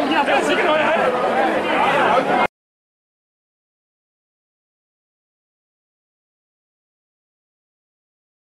不要使劲儿哎